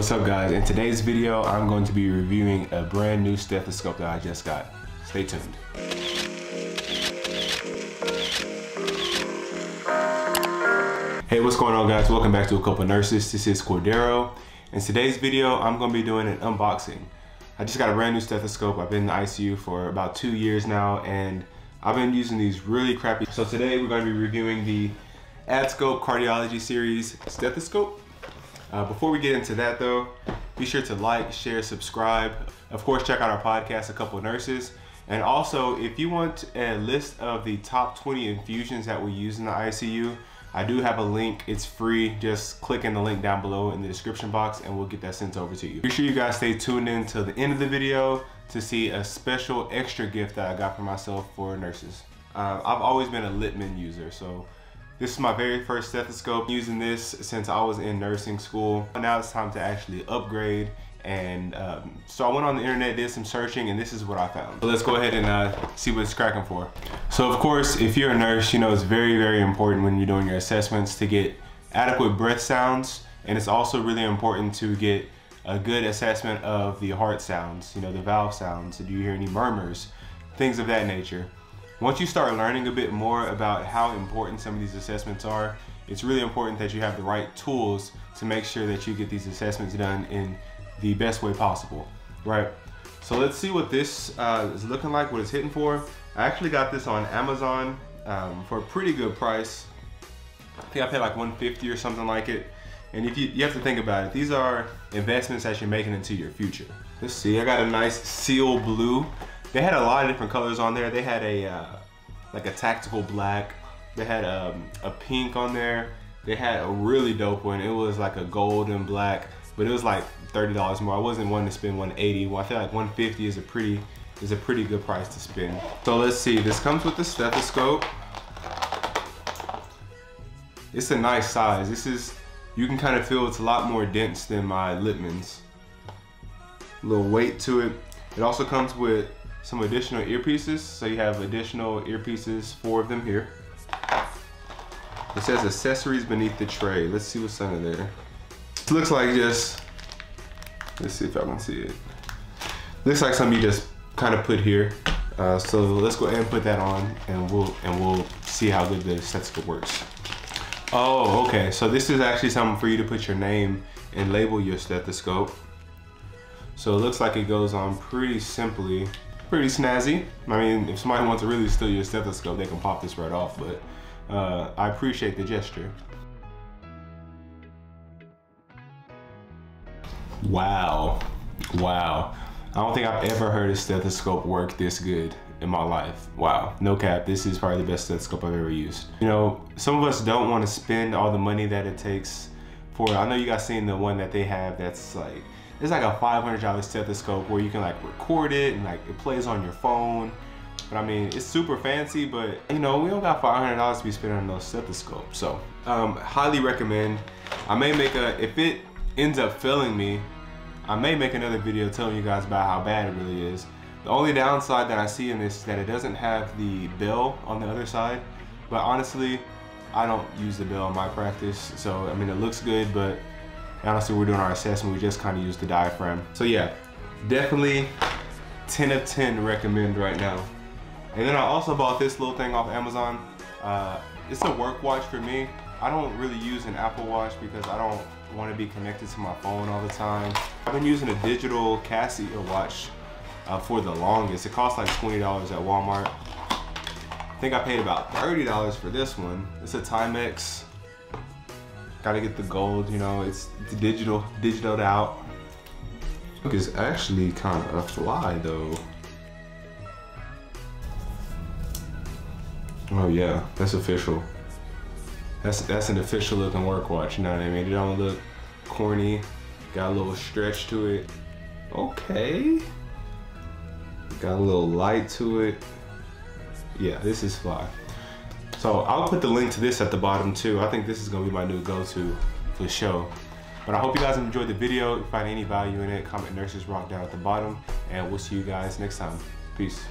What's up guys? In today's video, I'm going to be reviewing a brand new stethoscope that I just got. Stay tuned. Hey, what's going on guys? Welcome back to A Couple Nurses. This is Cordero. In today's video, I'm gonna be doing an unboxing. I just got a brand new stethoscope. I've been in the ICU for about two years now and I've been using these really crappy. So today we're gonna be reviewing the Adscope Cardiology Series stethoscope. Uh, before we get into that though, be sure to like, share, subscribe. Of course, check out our podcast, A Couple Nurses. And also, if you want a list of the top 20 infusions that we use in the ICU, I do have a link. It's free. Just click in the link down below in the description box and we'll get that sent over to you. Be sure you guys stay tuned in till the end of the video to see a special extra gift that I got for myself for nurses. Uh, I've always been a Littmann user, so this is my very first stethoscope. Using this since I was in nursing school. Now it's time to actually upgrade and um, so I went on the internet, did some searching, and this is what I found. So let's go ahead and uh, see what it's cracking for. So of course, if you're a nurse, you know it's very, very important when you're doing your assessments to get adequate breath sounds, and it's also really important to get a good assessment of the heart sounds, you know, the valve sounds. Do you hear any murmurs? Things of that nature. Once you start learning a bit more about how important some of these assessments are, it's really important that you have the right tools to make sure that you get these assessments done in the best way possible, right? So let's see what this uh, is looking like, what it's hitting for. I actually got this on Amazon um, for a pretty good price. I think I paid like 150 or something like it. And if you, you have to think about it, these are investments that you're making into your future. Let's see, I got a nice seal blue. They had a lot of different colors on there. They had a, uh, like a tactical black. They had um, a pink on there. They had a really dope one. It was like a gold and black, but it was like $30 more. I wasn't wanting to spend 180. Well, I feel like 150 is a pretty is a pretty good price to spend. So let's see, this comes with the stethoscope. It's a nice size. This is, you can kind of feel it's a lot more dense than my Littmann's. A little weight to it. It also comes with some additional earpieces. So you have additional earpieces, four of them here. It says accessories beneath the tray. Let's see what's under there. It looks like just Let's see if I can see it. Looks like something you just kind of put here. Uh, so let's go ahead and put that on and we'll and we'll see how good the stethoscope works. Oh, okay. So this is actually something for you to put your name and label your stethoscope. So it looks like it goes on pretty simply, pretty snazzy. I mean, if somebody wants to really steal your stethoscope, they can pop this right off, but uh, I appreciate the gesture. Wow. Wow. I don't think I've ever heard a stethoscope work this good in my life. Wow, no cap, this is probably the best stethoscope I've ever used. You know, some of us don't want to spend all the money that it takes for, I know you guys seen the one that they have that's like, it's like a $500 stethoscope where you can like record it and like it plays on your phone. But I mean, it's super fancy, but you know, we don't got $500 to be spending on those stethoscopes. So, um, highly recommend. I may make a, if it ends up failing me, I may make another video telling you guys about how bad it really is. The only downside that I see in this is that it doesn't have the bell on the other side. But honestly, I don't use the bell in my practice. So, I mean, it looks good, but honestly, we're doing our assessment. We just kind of use the diaphragm. So yeah, definitely 10 of 10 recommend right now. And then I also bought this little thing off Amazon. Uh, it's a work watch for me. I don't really use an Apple Watch because I don't want to be connected to my phone all the time. I've been using a digital Casio watch uh, for the longest. It costs like $20 at Walmart. I think I paid about $30 for this one. It's a Timex. Gotta get the gold, you know, it's digital, digitaled out. Look, it's actually kind of a fly though. Oh yeah, that's official. That's that's an official looking work watch, you know what I mean? It don't look corny, got a little stretch to it. Okay. Got a little light to it. Yeah, this is fly. So I'll put the link to this at the bottom too. I think this is gonna be my new go-to for the show. But I hope you guys enjoyed the video. If you find any value in it, comment nurses rock down at the bottom. And we'll see you guys next time. Peace.